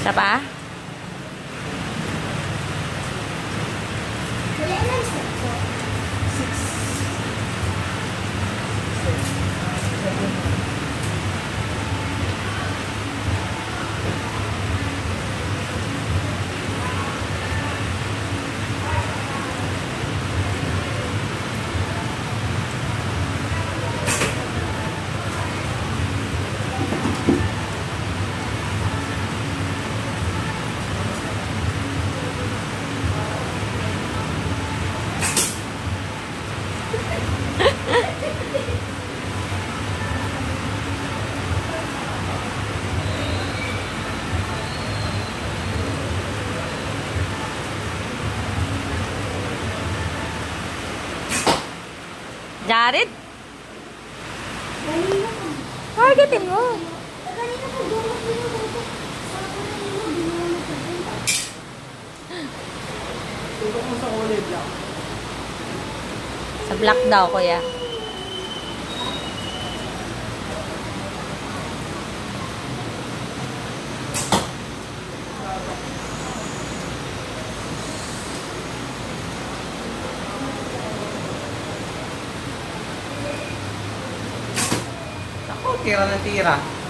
Isa pa? Wala lang Jared? Targetin mo. Tutok mo sa kulay black. Sa black daw, kuya. Ako, tira na tira.